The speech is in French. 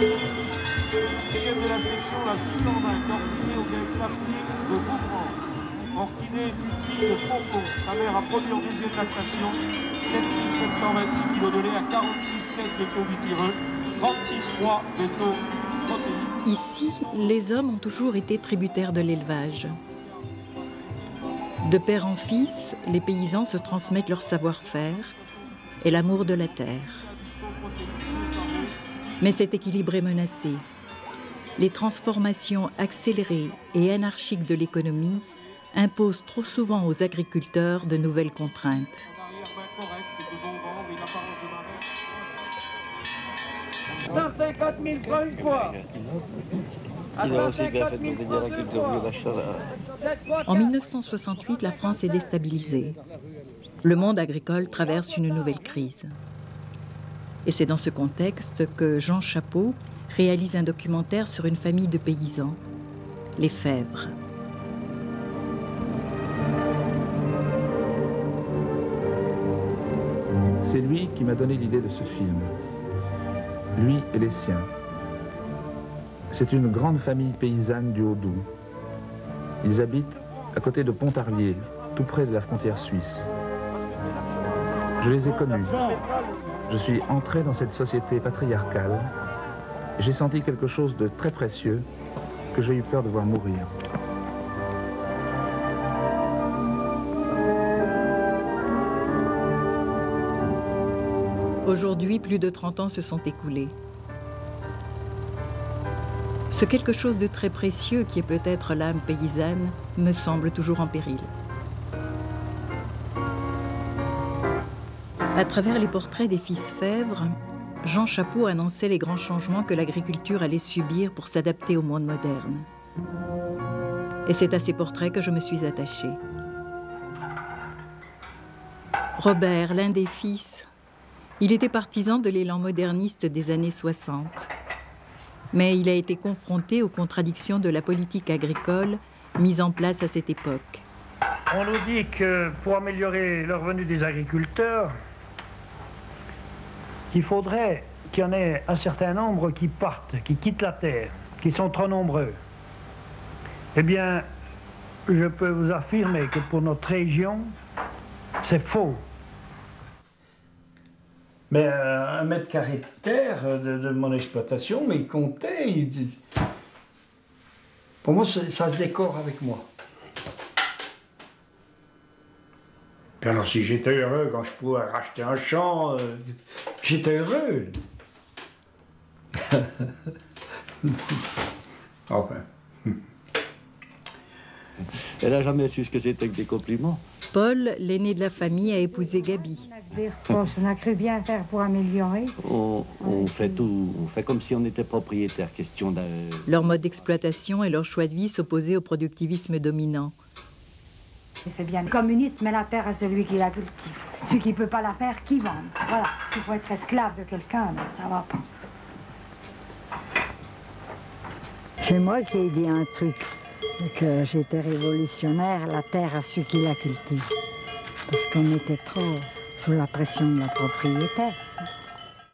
la section la 620 d'Orchidée au grec Lafni de Bouvran. Orchidée fille de Fourgon. Sa mère a produit en deuxième lactation 7726 kg de lait à 46,7 de taux vitéreux, 36,3 de taux protéines. Ici, les hommes ont toujours été tributaires de l'élevage. De père en fils, les paysans se transmettent leur savoir-faire et l'amour de la terre. Mais cet équilibre est menacé. Les transformations accélérées et anarchiques de l'économie imposent trop souvent aux agriculteurs de nouvelles contraintes. En 1968, la France est déstabilisée. Le monde agricole traverse une nouvelle crise. Et c'est dans ce contexte que Jean Chapeau réalise un documentaire sur une famille de paysans, les Fèvres. C'est lui qui m'a donné l'idée de ce film. Lui et les siens. C'est une grande famille paysanne du Haut-Doubs. Ils habitent à côté de Pontarlier, tout près de la frontière suisse. Je les ai connus. Je suis entré dans cette société patriarcale. J'ai senti quelque chose de très précieux que j'ai eu peur de voir mourir. Aujourd'hui, plus de 30 ans se sont écoulés. Ce quelque chose de très précieux qui est peut-être l'âme paysanne me semble toujours en péril. À travers les portraits des fils Fèvre, Jean Chapeau annonçait les grands changements que l'agriculture allait subir pour s'adapter au monde moderne. Et c'est à ces portraits que je me suis attachée. Robert, l'un des fils, il était partisan de l'élan moderniste des années 60. Mais il a été confronté aux contradictions de la politique agricole mise en place à cette époque. On nous dit que pour améliorer le revenu des agriculteurs, qu'il faudrait qu'il y en ait un certain nombre qui partent, qui quittent la terre, qui sont trop nombreux. Eh bien, je peux vous affirmer que pour notre région, c'est faux. Mais euh, un mètre carré de terre de, de mon exploitation, mais il comptait. il- Pour moi, ça se décore avec moi. Puis alors, si j'étais heureux quand je pouvais racheter un champ, euh, j'étais heureux. enfin. Elle n'a jamais su ce que c'était que des compliments. Paul, l'aîné de la famille, a épousé Gabi. On a cru bien faire pour améliorer. On, on fait tout, on fait comme si on était propriétaire. Question de... Leur mode d'exploitation et leur choix de vie s'opposaient au productivisme dominant. C'est bien. Le communisme met la terre à celui qui la cultive. Celui qui ne peut pas la faire, qui vend. Voilà. Il faut être esclave de quelqu'un, ça va pas. C'est moi qui ai dit un truc, que j'étais révolutionnaire, la terre à ceux qui la cultivent. Parce qu'on était trop sous la pression de la propriétaire.